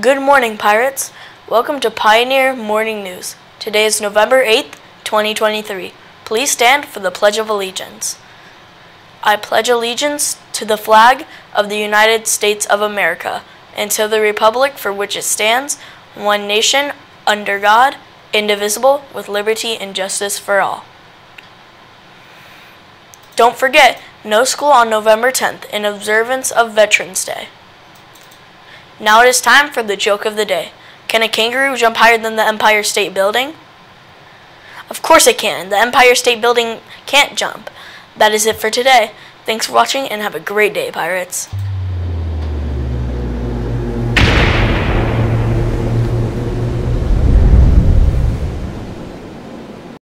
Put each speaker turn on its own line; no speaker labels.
Good morning, pirates. Welcome to Pioneer Morning News. Today is November 8th, 2023. Please stand for the Pledge of Allegiance. I pledge allegiance to the flag of the United States of America and to the republic for which it stands, one nation, under God, indivisible, with liberty and justice for all. Don't forget, no school on November 10th in observance of Veterans Day. Now it is time for the joke of the day. Can a kangaroo jump higher than the Empire State Building? Of course it can. The Empire State Building can't jump. That is it for today. Thanks for watching and have a great day, pirates.